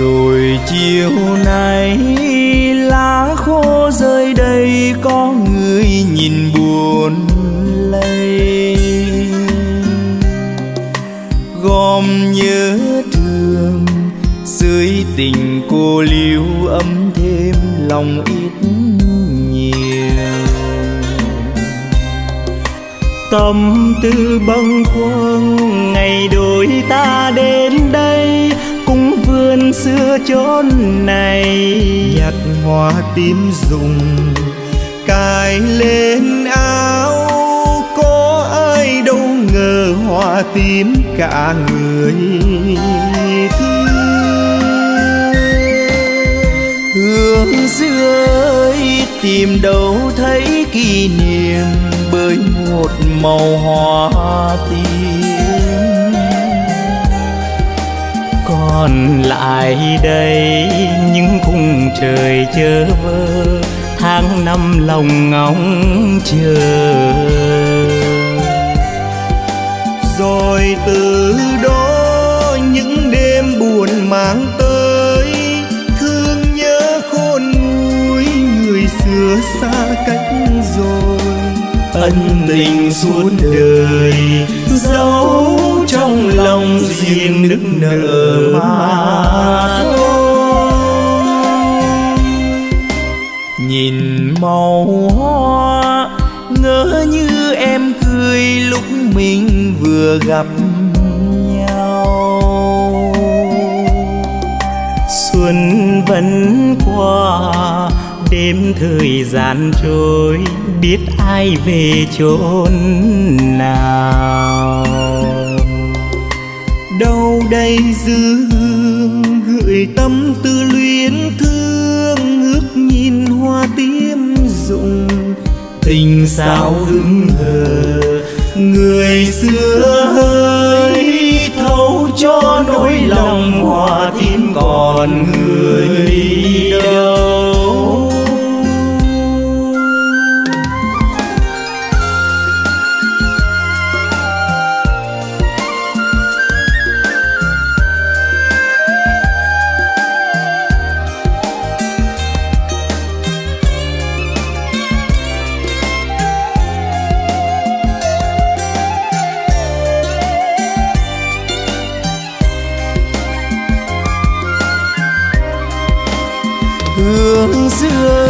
rồi chiều nay lá khô rơi đây, có người nhìn buồn lây. Gom nhớ thương, dưới tình cô liêu ấm thêm lòng ít nhiều. Tâm tư bâng khuâng, ngày đôi ta đến đây xưa chốn này nhặt hoa tím dùng, cài lên áo. Có ai đâu ngờ hoa tím cả người thương. Hương xưa tìm đâu thấy kỷ niệm bởi một màu hoa tím. Còn lại đây, những khung trời chớ vơ, tháng năm lòng ngóng chờ. Rồi từ đó những đêm buồn mang tới, thương nhớ khôn nguôi người xưa xa cách ân tình suốt đời, giấu trong lòng riêng nức nở mà nhìn màu hoa, ngỡ như em cười lúc mình vừa gặp nhau. Xuân vẫn qua đêm thời gian trôi, biết ai về chốn nào. Đâu đây dư hương gửi tâm tư luyến thương ước nhìn hoa tiêm rụng, tình sao hững hờ, người xưa ơi hương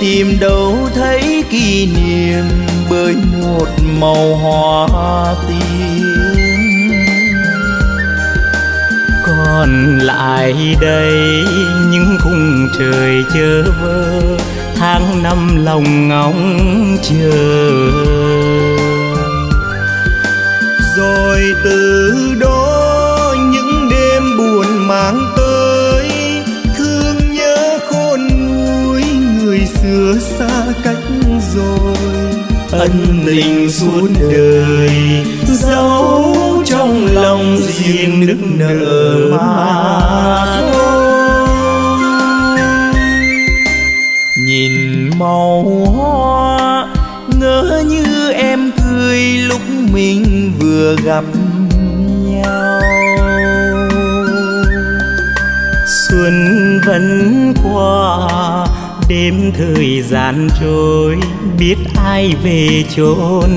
tìm đâu thấy kỷ niệm bởi một màu hoa tím. Còn lại đây những khung trời chờ vơ, tháng năm lòng ngóng chờ. Rồi từ đó cách rồi. Ân tình suốt đời giấu trong lòng riêng nức nở mà nhìn màu hoa ngỡ như em cười lúc mình vừa gặp nhau. Xuân vẫn qua đêm thời gian trôi, biết ai về chốn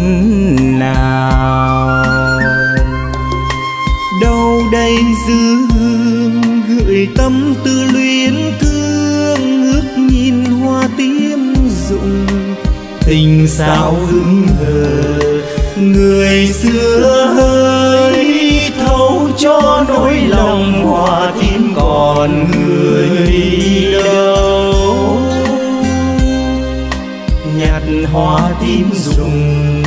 nào đâu đây dư hương gửi tâm tư luyến thương ước nhìn hoa tiêm rụng tình sao hững hờ, người xưa hơn. Nhặt hoa tím rụng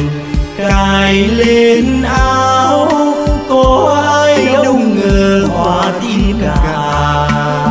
cài lên áo có ai đâu ngờ hoa tím cả